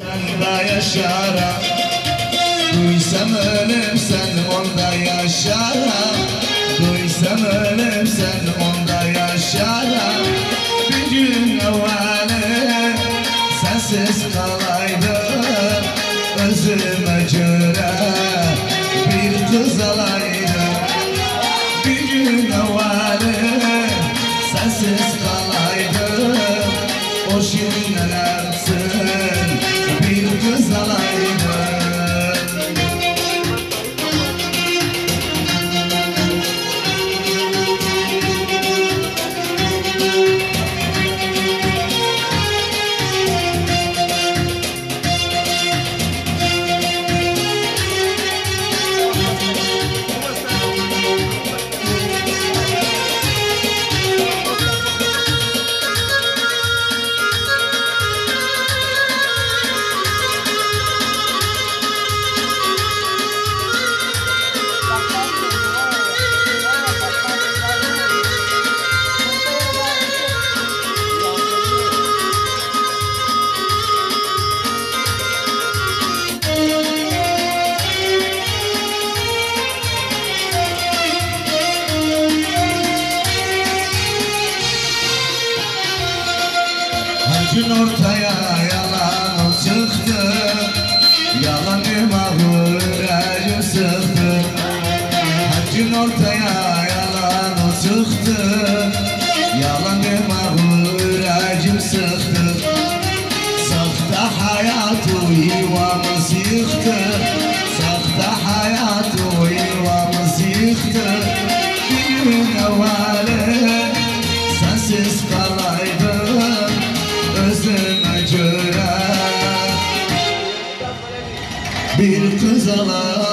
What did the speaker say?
Sen de yaşara. Duysam ölüm sen onda yaşara. Duysam ölüm sen onda yaşara. Bir gün evveli sensiz kalaydım Özüme göre bir kız alaydım Bir gün evveli sensiz kalaydım O şirin ölemsin Gün ortaya yalan çıktı. Yalanıma yüreğim sıktı gün ortaya yalan çıktı. Yalanıma yüreğim sıktı Sahte hayatı yuvamız yıktı. Sahte hayatı yuvamız yıktı. Bir gün evveli sensiz kalaydım göre bir kız alaydım